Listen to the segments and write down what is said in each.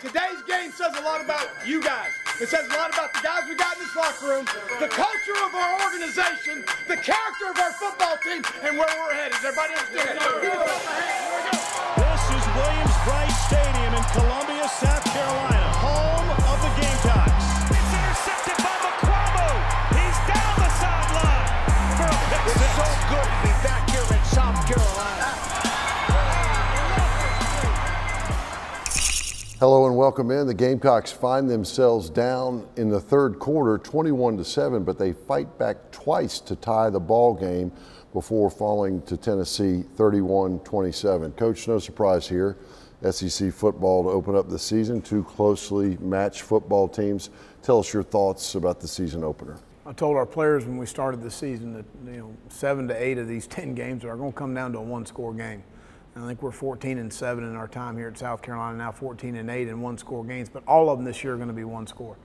Today's game says a lot about you guys. It says a lot about the guys we got in this locker room, the culture of our organization, the character of our football team, and where we're headed. Everybody understand? This is Williams-Brice Stadium in Columbia, South Carolina, home of the Gamecocks. It's intercepted by Mukuamu. He's down the sideline for a pick It's six. so good Hello and welcome in. The Gamecocks find themselves down in the third quarter, 21 to 7, but they fight back twice to tie the ball game before falling to Tennessee 31-27. Coach, no surprise here. SEC football to open up the season, two closely matched football teams. Tell us your thoughts about the season opener. I told our players when we started the season that you know seven to eight of these ten games are going to come down to a one-score game. I think we're 14 and seven in our time here at South Carolina now, 14 and eight in one-score games. But all of them this year are going to be one-score.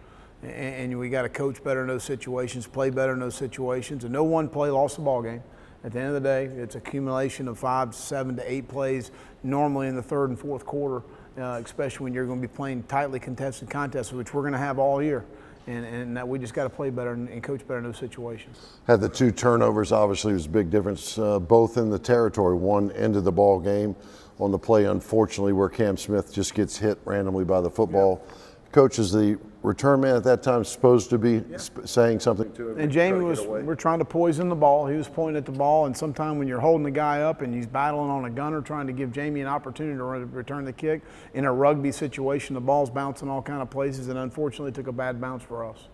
And, and we got to coach better in those situations, play better in those situations, and no one play lost the ball game. At the end of the day, it's accumulation of five, seven to eight plays normally in the third and fourth quarter, uh, especially when you're going to be playing tightly contested contests, which we're going to have all year. And, and that we just got to play better and, and coach better in those situations. Had the two turnovers, obviously, was a big difference, uh, both in the territory. One ended the ball game on the play, unfortunately, where Cam Smith just gets hit randomly by the football. Coach, is the return man at that time supposed to be sp- saying something to him? And Jamie was, we're trying to poison the ball. He was pointing at the ball, and sometime when you're holding the guy up and he's battling on a gunner, trying to give Jamie an opportunity to re- return the kick in a rugby situation, the ball's bouncing all kind of places, and unfortunately took a bad bounce for us.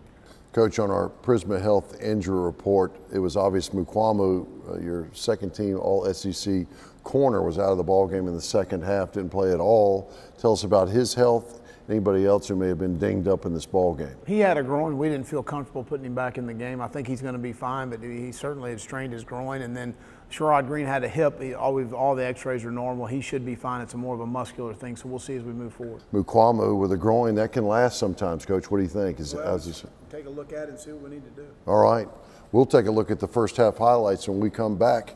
Coach, on our Prisma Health injury report, it was obvious Mukuamu, uh, your second team All SEC corner, was out of the ball game in the second half, didn't play at all. Tell us about his health. Anybody else who may have been dinged up in this ball game? He had a groin. We didn't feel comfortable putting him back in the game. I think he's going to be fine, but he certainly had strained his groin. And then Sherrod Greene had a hip. He, all, we've, all the x-rays are normal. He should be fine. It's a more of a muscular thing, so we'll see as we move forward. Mukuamu with a groin, that can last sometimes, Coach. What do you think? Is, how's this? Take a look at it and see what we need to do. All right. We'll take a look at the first half highlights when we come back.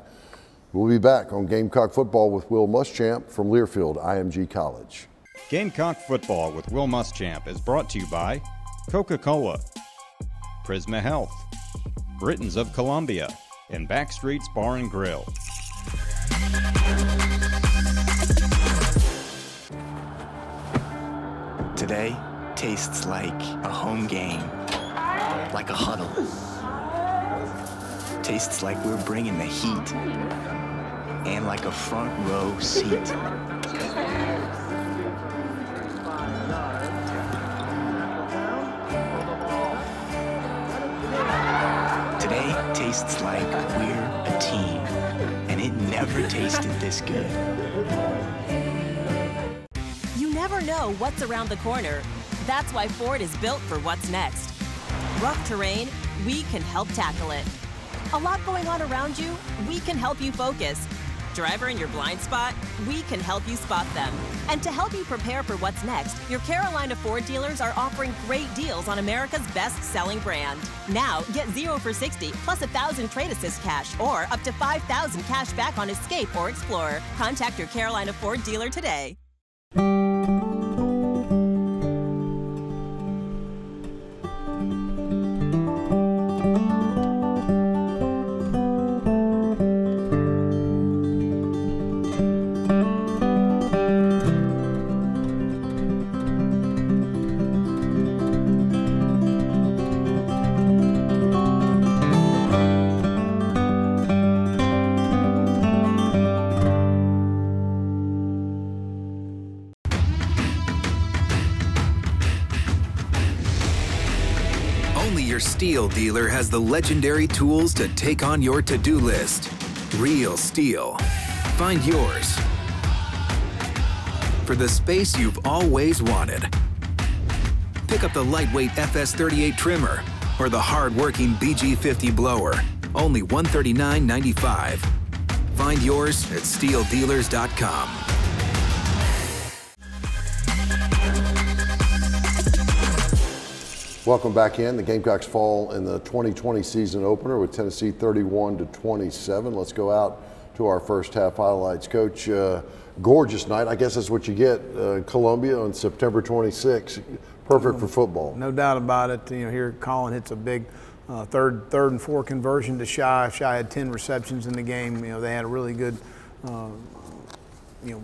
We'll be back on Gamecock Football with Will Muschamp from Learfield IMG College. Gamecock Football with Will Muschamp is brought to you by Coca Cola, Prisma Health, Brittons of Columbia, and Backstreets Bar and Grill. Today tastes like a home game, like a huddle. Tastes like we're bringing the heat, and like a front row seat. Good. You never know what's around the corner. That's why Ford is built for what's next. Rough terrain, we can help tackle it. A lot going on around you, we can help you focus. Driver in your blind spot, we can help you spot them. And to help you prepare for what's next, your Carolina Ford dealers are offering great deals on America's best selling brand. Now, get 0 for 60 plus a 1000 trade assist cash or up to 5000 cash back on Escape or Explorer. Contact your Carolina Ford dealer today. Dealer has the legendary tools to take on your to do list. Real STIHL. Find yours. For the space you've always wanted. Pick up the lightweight FS38 trimmer or the hard-working BG50 blower. Only $139.95. Find yours at stihldealers.com. Welcome back in. The Gamecocks fall in the 2020 season opener with Tennessee 31 to 27. Let's go out to our first half highlights. Coach, uh, gorgeous night. I guess that's what you get. Uh, Columbia on September 26. Perfect for football. No doubt about it. You know, here Collin hits a big uh, third, third and four conversion to Shi. Shi had 10 receptions in the game. You know, they had a really good, uh, you know,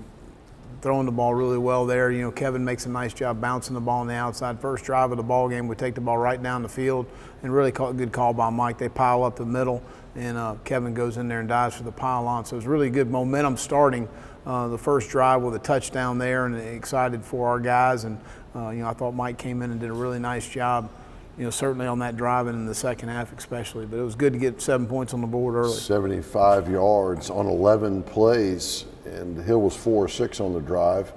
throwing the ball really well there. You know, Kevin makes a nice job bouncing the ball on the outside. First drive of the ball game, we take the ball right down the field, and really good call by Mike. They pile up the middle, and uh, Kevin goes in there and dives for the pile on. So it was really good momentum starting uh, the first drive with a touchdown there, and excited for our guys. And uh, you know, I thought Mike came in and did a really nice job you know, certainly on that drive and in the second half especially. But it was good to get seven points on the board early. 75 yards on 11 plays, and Hill was four or six on the drive.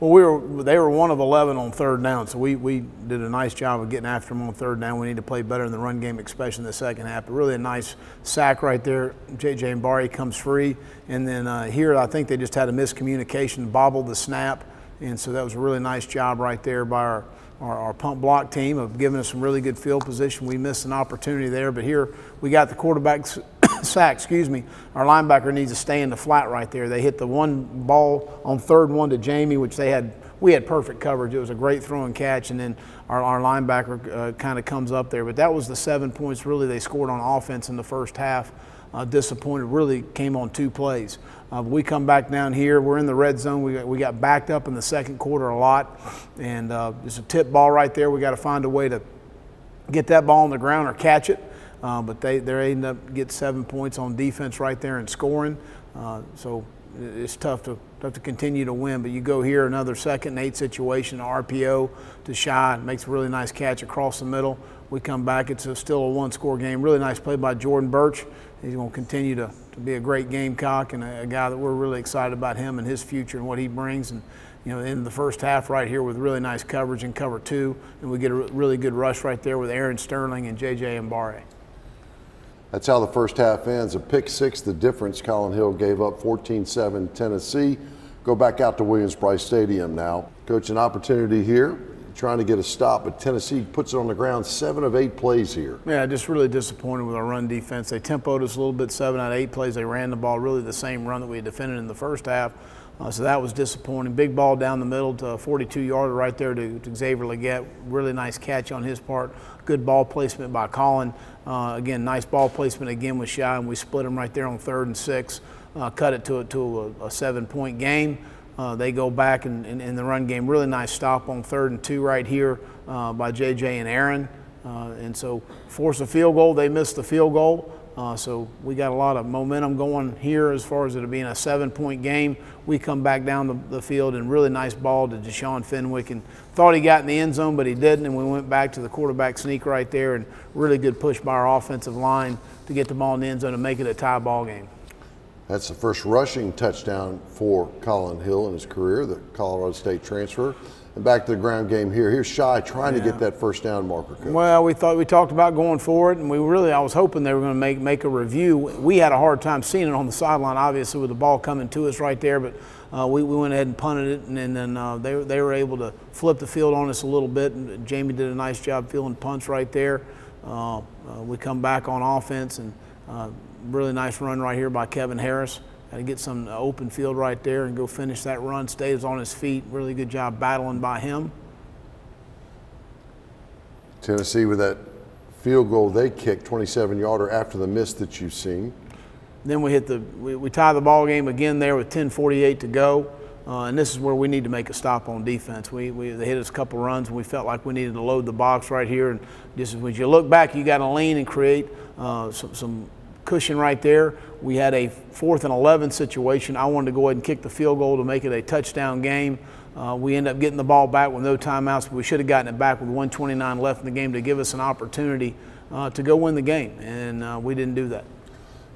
Well, we were they were one of 11 on third down, so we, we did a nice job of getting after them on third down. We need to play better in the run game, especially in the second half. But really a nice sack right there. JJ Enagbare comes free, and then uh, here I think they just had a miscommunication, bobbled the snap, and so that was a really nice job right there by our our, our, punt block team of giving us some really good field position. We missed an opportunity there, but here we got the quarterback sack, excuse me. Our linebacker needs to stay in the flat right there. They hit the one ball on third one to Jamie, which they had, we had perfect coverage. It was a great throw and catch, and then our, our linebacker uh, kind of comes up there. But that was the seven points really they scored on offense in the first half. Uh, disappointed really came on two plays. Uh, we come back down here. We're in the red zone. We got, we got backed up in the second quarter a lot, and uh, there's a tip ball right there. We got to find a way to get that ball on the ground or catch it. Uh, but they they end up get seven points on defense right there and scoring. Uh, so it's tough to tough to continue to win. But you go here another second and eight situation, RPO to Shi makes a really nice catch across the middle. We come back. It's a, still a one-score game. Really nice play by Jordan Burch. He's going to continue to to be a great Gamecock and a, a, guy that we're really excited about him and his future and what he brings. And you know, in the first half right here with really nice coverage in cover two, and we get a really good rush right there with Aaron Sterling and J.J. Enagbare. That's how the first half ends. A pick six, the difference. Collin Hill gave up 14-7 Tennessee. Go back out to Williams-Brice Stadium now. Coach, an opportunity here trying to get a stop, but Tennessee puts it on the ground seven of eight plays here. Yeah, just really disappointed with our run defense. They tempoed us a little bit, seven out of eight plays. They ran the ball really the same run that we defended in the first half. Uh, so that was disappointing. Big ball down the middle to a 42 yarder right there to, to, Xavier Legette. Really nice catch on his part. Good ball placement by Collin. Uh, again, nice ball placement again with Shi, and we split him right there on third and six. Uh, cut it to, a, to a, a seven point game. Uh, they go back in, in, in, the run game. Really nice stop on third and two right here uh, by JJ and Aaron. Uh, and so force a field goal. They missed the field goal. Uh, so we got a lot of momentum going here as far as it being a seven-point game. We come back down the, the, field and really nice ball to Deshaun Fenwick and thought he got in the end zone, but he didn't. And we went back to the quarterback sneak right there and really good push by our offensive line to get the ball in the end zone and make it a tie ball game. That's the first rushing touchdown for Collin Hill in his career, the Colorado State transfer. And back to the ground game here. Here's Shi trying yeah. to get that first down marker. Coach. Well, we thought we talked about going for it, and we really I was hoping they were going to make make a review. We had a hard time seeing it on the sideline, obviously with the ball coming to us right there, but uh, we, we went ahead and punted it, and, and then uh, they they were able to flip the field on us a little bit. And Jamie did a nice job fielding punts right there. Uh, uh we come back on offense and uh, really nice run right here by Kevin Harris. Got to get some open field right there and go finish that run. Stays on his feet. Really good job battling by him. Tennessee with that field goal they kicked, 27 yarder after the miss that you've seen. Then we hit the we, we tie the ball game again there with 10:48 to go. Uh, and this is where we need to make a stop on defense. We, we they hit us a couple runs, and we felt like we needed to load the box right here. And just as when you look back, you got to lean and create uh, some, some cushion right there. We had a fourth and 11 situation. I wanted to go ahead and kick the field goal to make it a touchdown game. Uh, we end up getting the ball back with no timeouts, but we should have gotten it back with 129 left in the game to give us an opportunity uh, to go win the game, and uh, we didn't do that.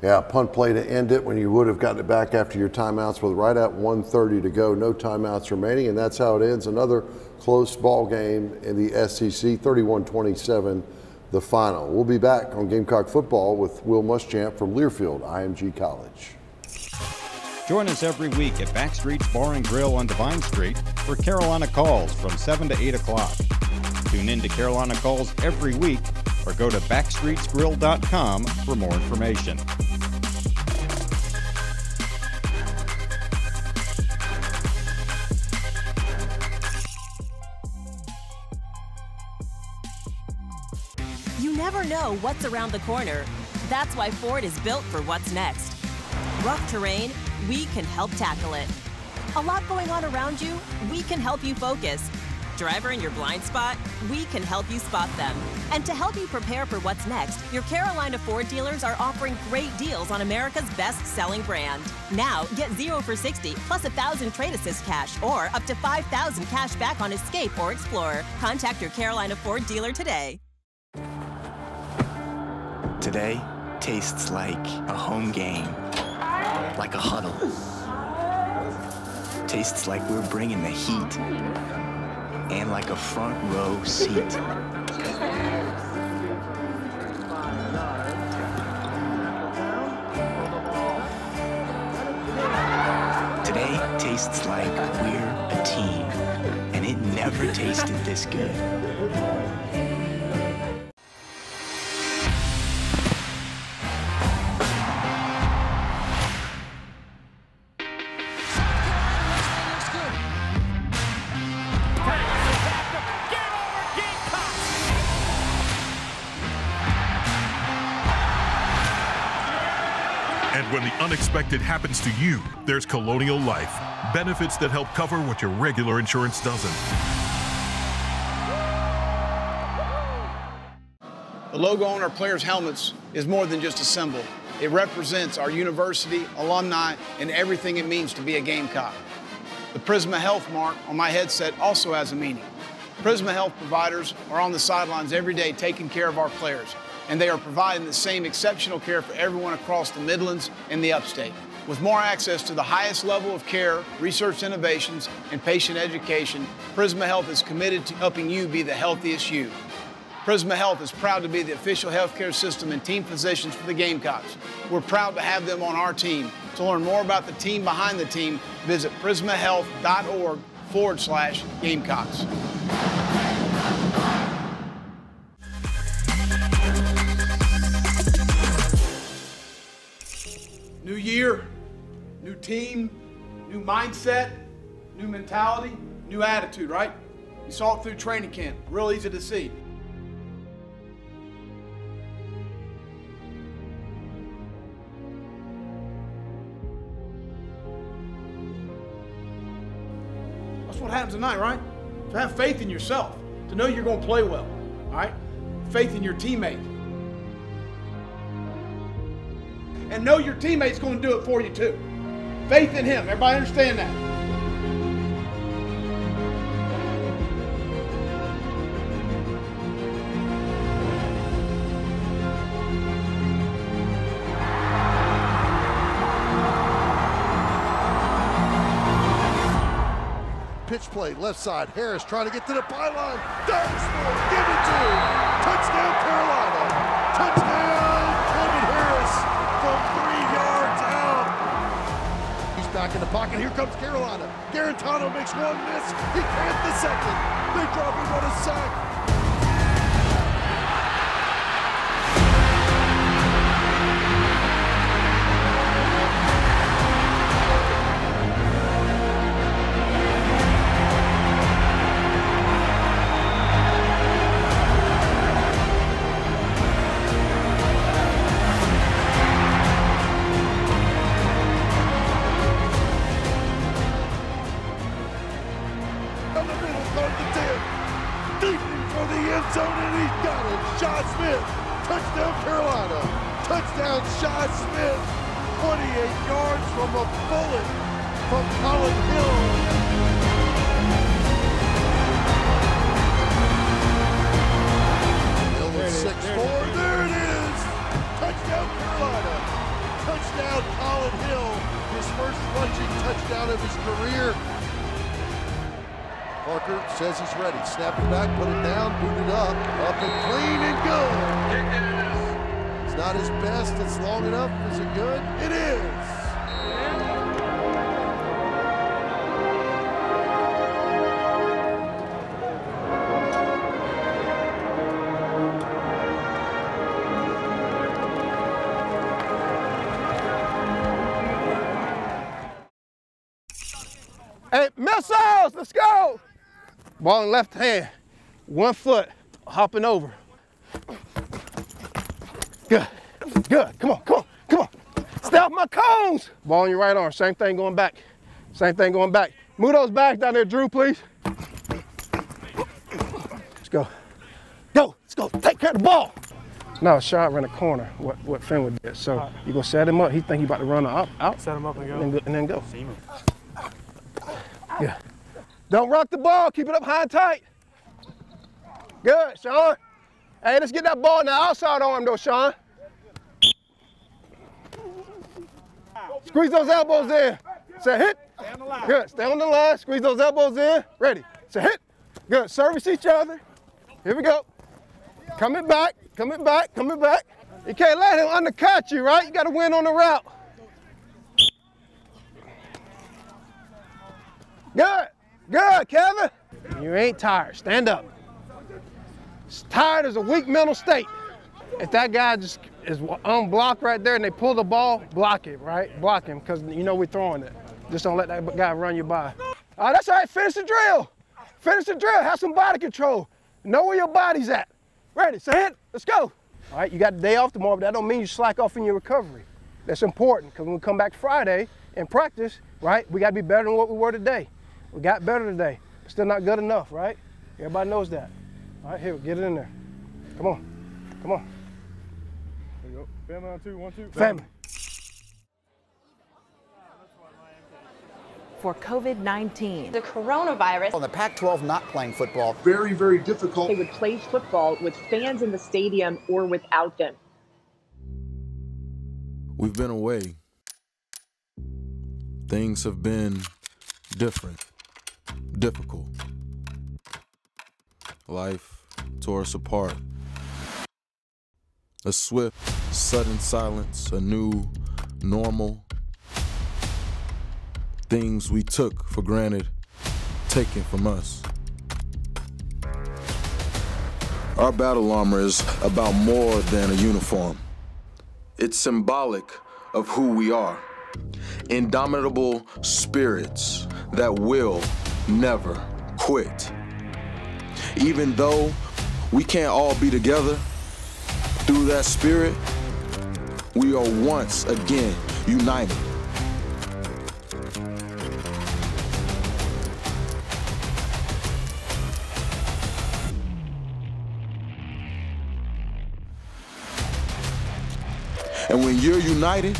Yeah, punt play to end it when you would have gotten it back after your timeouts with right at 130 to go, no timeouts remaining, and that's how it ends. Another close ball game in the SEC, 31-27 the final. We'll be back on Gamecock football with Will Muschamp from Learfield IMG College. Join us every week at Backstreet's Bar and Grill on Devine Street for Carolina Calls from 7 to 8 o'clock. Tune in to Carolina Calls every week or go to backstreetsgrill.com for more information. Know what's around the corner. That's why Ford is built for what's next. Rough terrain, we can help tackle it. A lot going on around you, we can help you focus. Driver in your blind spot, we can help you spot them. And to help you prepare for what's next, your Carolina Ford dealers are offering great deals on America's best selling brand. Now, get 0 for 60 plus a 1,000 trade assist cash or up to 5,000 cash back on Escape or Explorer. Contact your Carolina Ford dealer today. Today tastes like a home game, like a huddle. Tastes like we're bringing the heat, and like a front row seat. Today tastes like we're a team, and it never tasted this good. Unexpected happens to you, there's Colonial Life. Benefits that help cover what your regular insurance doesn't. The logo on our players' helmets is more than just a symbol. It represents our university, alumni, and everything it means to be a Gamecock. The Prisma Health mark on my headset also has a meaning. Prisma Health providers are on the sidelines every day taking care of our players, and they are providing the same exceptional care for everyone across the Midlands and the upstate. With more access to the highest level of care, research innovations, and patient education, Prisma Health is committed to helping you be the healthiest you. Prisma Health is proud to be the official healthcare system and team physicians for the Gamecocks. We're proud to have them on our team. To learn more about the team behind the team, visit prismahealth.org forward slash Gamecocks. New year, new team, new mindset, new mentality, new attitude, right? You saw it through training camp. Real easy to see. That's what happens tonight, right? To have faith in yourself, to know you're going to play well, all right? Faith in your teammate. And know your teammate's going to do it for you too. Faith in him. Everybody understand that? Pitch play, left side. Harris trying to get to the pylon. Down give it to. Touchdown, Carolina. In the pocket. Here comes Carolina. Guarantano makes one miss. He can't the second. They drop him on a sack. Ready. Snap it back, put it down, boot it up, up and clean and good. It's not his best. It's long enough. Is it good? It is. Ball in left hand, one foot, hopping over. Good. Good. Come on, come on, come on. Stay off my cones. Ball in your right arm. Same thing going back. Same thing going back. Move those back down there, Drew, please. Let's go. Go. Let's go. Take care of the ball. No, shot ran a corner. What what Fenwick did. So right. you gonna set him up. He think he about to run out. out. Set him up and go. And then go. And then go. Don't rock the ball. Keep it up high and tight. Good, Sean. Hey, let's get that ball now. Outside arm though, Sean. Squeeze those elbows in. Say hit. Good. Stay on the line. Squeeze those elbows in. Ready. Say hit. Good. Service each other. Here we go. Coming back. Coming back. Coming back. You can't let him undercut you, right? You got to win on the route. Good. Good, Kevin. You ain't tired. Stand up. Tired is a weak mental state. If that guy just is unblocked right there and they pull the ball, block it, right? Block him because you know we're throwing it. Just don't let that guy run you by. All right, that's all right. Finish the drill. Finish the drill. Have some body control. Know where your body's at. Ready, hit, let's go. All right, you got the day off tomorrow, but that don't mean you slack off in your recovery. That's important because when we come back Friday and practice, right, we got to be better than what we were today. We got better today, but still not good enough, right? Everybody knows that. All right, here, get it in there. Come on, come on. There you go. Family on two, one, two. Family. For COVID 19. The coronavirus. On the Pac 12 not playing football. Very, very difficult. They would play football with fans in the stadium or without them. We've been away. Things have been different, difficult. Life tore us apart. A swift, sudden silence, a new normal. Things we took for granted, taken from us. Our battle armor is about more than a uniform. It's symbolic of who we are. Indomitable spirits that will never quit. Even though we can't all be together, through that spirit, we are once again united. And when you're united,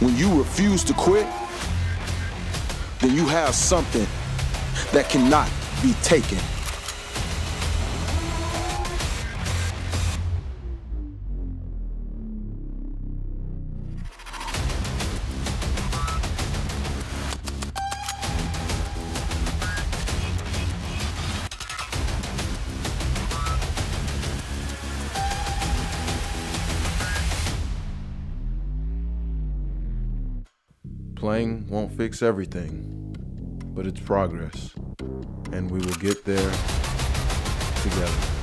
when you refuse to quit, then you have something that cannot be taken. Playing won't fix everything, but it's progress, and we will get there together.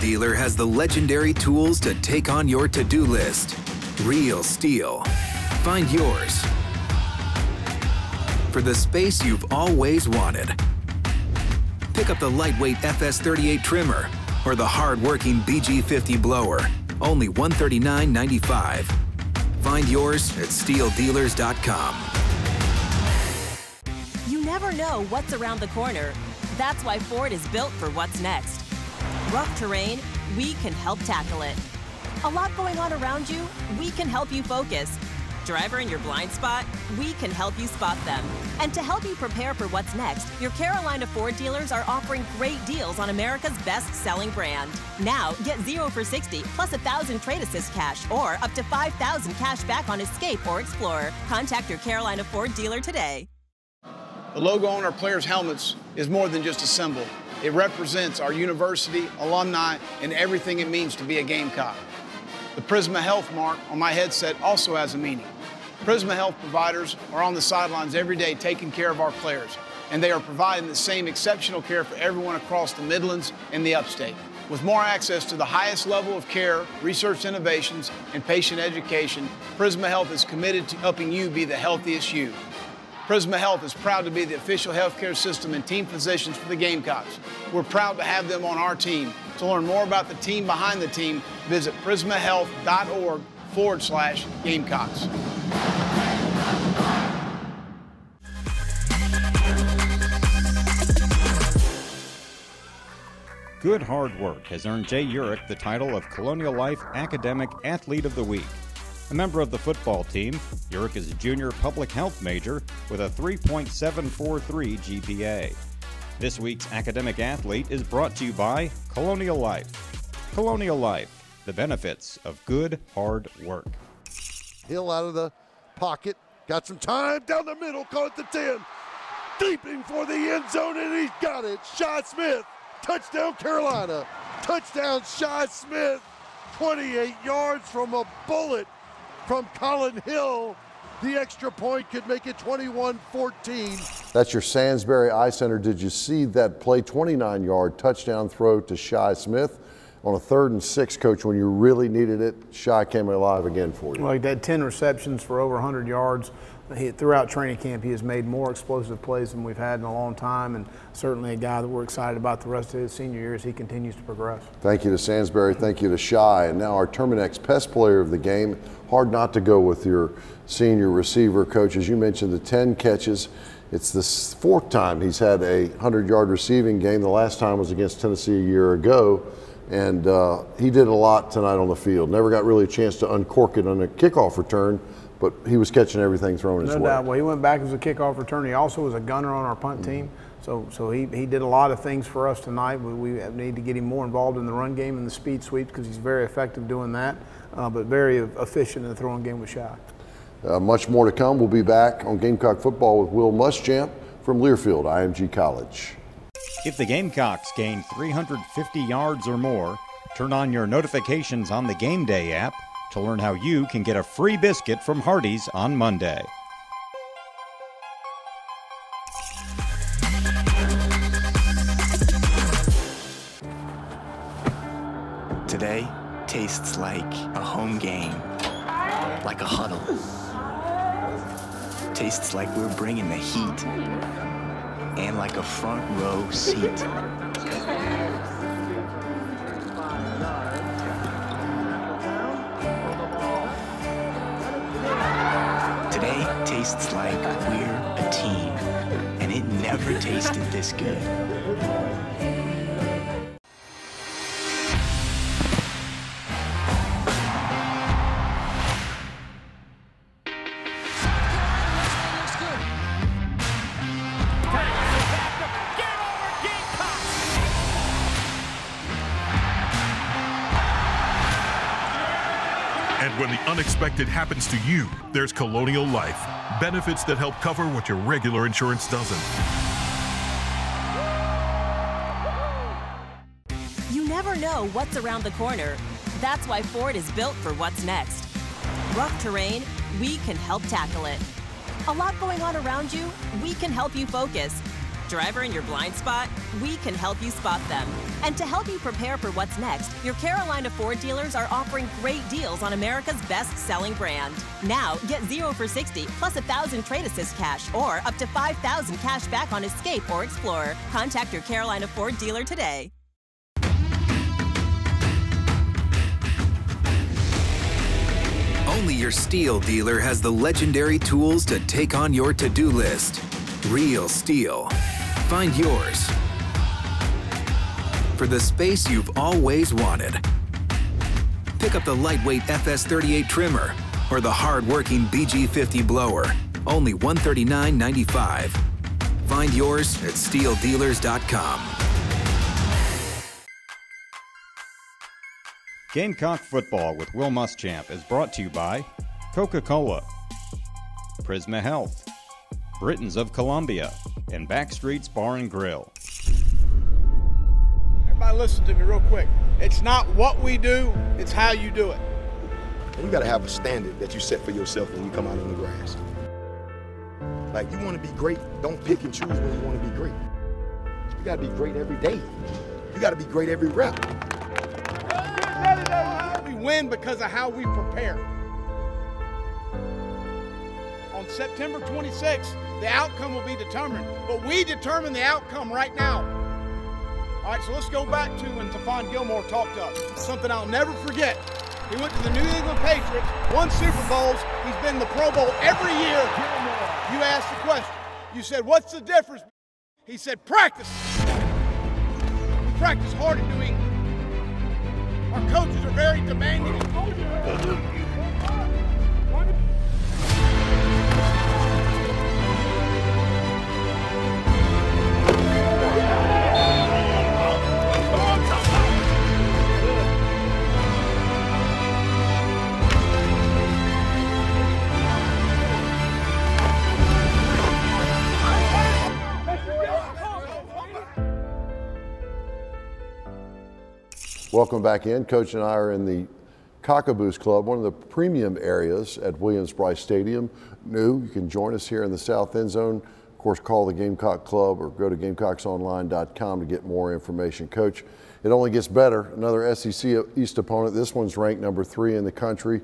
Dealer has the legendary tools to take on your to-do list. Real STIHL. Find yours. For the space you've always wanted. Pick up the lightweight FS38 trimmer or the hard-working BG50 blower. Only $139.95. Find yours at stihldealers.com. You never know what's around the corner. That's why Ford is built for what's next. Rough terrain, we can help tackle it. A lot going on around you, we can help you focus. Driver in your blind spot? We can help you spot them. And to help you prepare for what's next, your Carolina Ford dealers are offering great deals on America's best selling brand. Now, get 0 for 60 plus 1,000 trade assist cash or up to 5,000 cash back on Escape or Explorer. Contact your Carolina Ford dealer today. The logo on our players' helmets is more than just a symbol. It represents our university, alumni, and everything it means to be a Gamecock. The Prisma Health mark on my headset also has a meaning. Prisma Health providers are on the sidelines every day taking care of our players, and they are providing the same exceptional care for everyone across the Midlands and the upstate. With more access to the highest level of care, research innovations, and patient education, Prisma Health is committed to helping you be the healthiest you. Prisma Health is proud to be the official healthcare system and team physicians for the Gamecocks. We're proud to have them on our team. To learn more about the team behind the team, visit prismahealth.org forward slash Gamecocks. Good hard work has earned Jay Urich the title of Colonial Life Academic Athlete of the Week. A member of the football team, Urich is a junior public health major with a 3.743 GPA. This week's academic athlete is brought to you by Colonial Life. Colonial Life, the benefits of good hard work. Hill out of the pocket, got some time down the middle, caught at the 10. Deeping for the end zone, and he's got it. Shi Smith, touchdown Carolina. Touchdown Shi Smith, 28 yards from a bullet from Collin Hill. The extra point could make it 21 14. That's your Sandsbury Eye Center. Did you see that play? 29 yard touchdown throw to Shi Smith on a third and six, coach, when you really needed it. Shi came alive again for you. Well, he had 10 receptions for over 100 yards. He, throughout training camp, he has made more explosive plays than we've had in a long time, and certainly a guy that we're excited about the rest of his senior year as he continues to progress. Thank you to Sandsbury. Thank you to Shi. And now our Terminix Pest Player of the game. Hard not to go with your senior receiver, coach. As you mentioned, the 10 catches. It's the fourth time he's had a 100 yard receiving game. The last time was against Tennessee a year ago. And uh, he did a lot tonight on the field. Never got really a chance to uncork it on a kickoff return but he was catching everything thrown his no way. doubt. Well, he went back as a kickoff returner. He also was a gunner on our punt mm-hmm. team. So, so he, he did a lot of things for us tonight. We, we need to get him more involved in the run game and the speed sweeps because he's very effective doing that, uh, but very efficient in the throwing game with Shi. Uh, much more to come. We'll be back on Gamecock football with Will Muschamp from Learfield IMG College. If the Gamecocks gain 350 yards or more, turn on your notifications on the Game Day app to learn how you can get a free biscuit from Hardee's on Monday. Today tastes like a home game, like a huddle. Tastes like we're bringing the heat, and like a front row seat. Tastes like we're a team, and it never tasted this good. Unexpected happens to you, there's Colonial Life. Benefits that help cover what your regular insurance doesn't. You never know what's around the corner. That's why Ford is built for what's next. Rough terrain, we can help tackle it. A lot going on around you, we can help you focus driver in your blind spot? We can help you spot them. And to help you prepare for what's next, your Carolina Ford dealers are offering great deals on America's best selling brand. Now, get 0 for 60 plus 1,000 trade assist cash or up to 5,000 cash back on Escape or Explorer. Contact your Carolina Ford dealer today. Only your STIHL dealer has the legendary tools to take on your to-do list. Real STIHL. Find yours. For the space you've always wanted. Pick up the lightweight FS38 trimmer or the hard-working BG50 blower, only $139.95. Find yours at stihldealers.com. Gamecock Football with Will Muschamp is brought to you by Coca Cola, Prisma Health, Brittons of Columbia, and Backstreet's Bar and Grill. Everybody listen to me real quick. It's not what we do, it's how you do it. You got to have a standard that you set for yourself when you come out on the grass. Like, you want to be great, don't pick and choose when you want to be great. You got to be great every day. You got to be great every rep. We win because of how we prepare. On September 26th, the outcome will be determined, but we determine the outcome right now. All right, so let's go back to when Stephon Gilmore talked to us. Something I'll never forget. He went to the New England Patriots, won Super Bowls. He's been in the Pro Bowl every year. You asked the question. You said, What's the difference? He said, Practice. We practice hard at New England. Our coaches are very demanding. Welcome back in. Coach and I are in the Cockaboos Club, one of the premium areas at Williams-Brice Stadium. New, you can join us here in the south end zone. Of course, call the Gamecock Club or go to GamecocksOnline.com to get more information. Coach, it only gets better. Another SEC East opponent. This one's ranked number three in the country.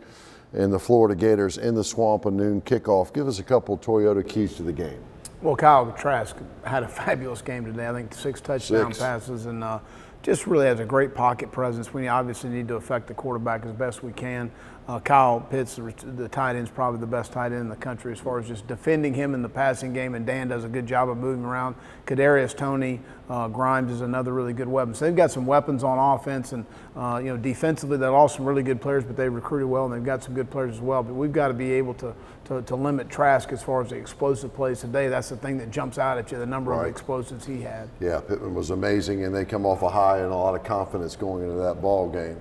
And the Florida Gators in the swamp, a noon kickoff. Give us a couple Toyota keys to the game. Well, Kyle Trask had a fabulous game today. I think six touchdown Six. passes and uh, just really has a great pocket presence. We obviously need to affect the quarterback as best we can. Uh, Kyle Pitts, the, tight end, is probably the best tight end in the country as far as just defending him in the passing game, and Dan does a good job of moving around. Kadarius Toney uh, Grimes is another really good weapon. So they've got some weapons on offense, and uh, you know defensively they lost some really good players, but they recruited well, and they've got some good players as well. But we've got to be able to, to, to limit Trask as far as the explosive plays today. That's the thing that jumps out at you, the number of explosives he had. Yeah, Pittman was amazing, and they come off a high and a lot of confidence going into that ball game.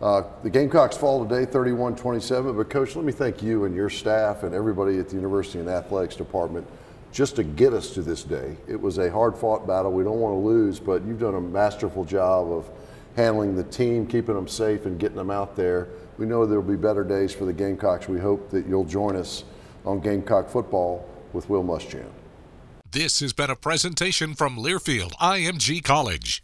Uh, the Gamecocks fall today, 31-27. But coach, let me thank you and your staff and everybody at the University and Athletics Department just to get us to this day. It was a hard-fought battle. We don't want to lose, but you've done a masterful job of handling the team, keeping them safe, and getting them out there. We know there will be better days for the Gamecocks. We hope that you'll join us on Gamecock football with Will Muschamp. This has been a presentation from Learfield IMG College.